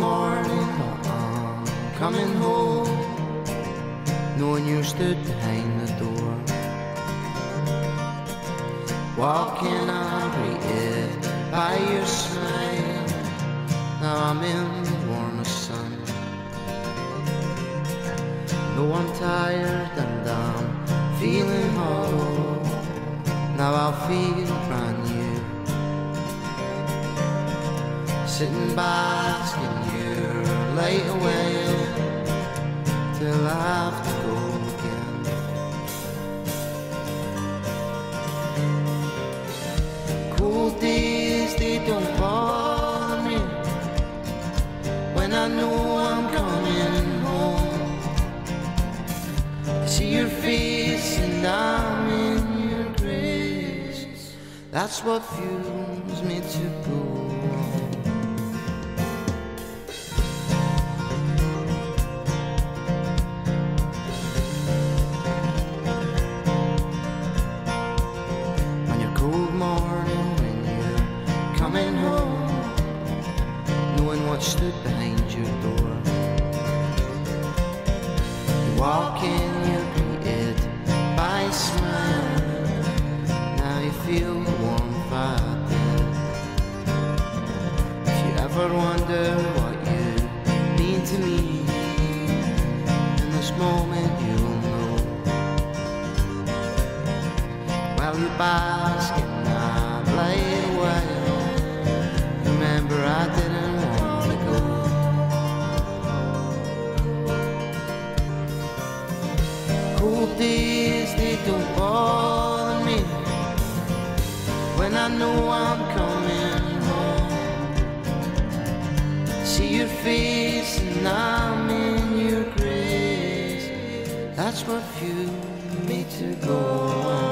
morning, I'm coming home, knowing you stood behind the door. Walking on greeted by your smile, now I'm in the warmest sun. Though I'm tired and I'm feeling hollow, now I'll feel brand new. Sitting bask in away till I have to go again. Cold days they don't bother me when I know I'm coming home. To see your face and I'm in your grace. That's what fuels me to go. What stood behind your door. You walk in, you're greeted by a smile. Now you feel the warmth out there. If you ever wonder what you mean to me, in this moment you'll know. While you bask Cold days, they don't bother me. When I know I'm coming home. See your face and I'm in your grace. That's what fuels me to go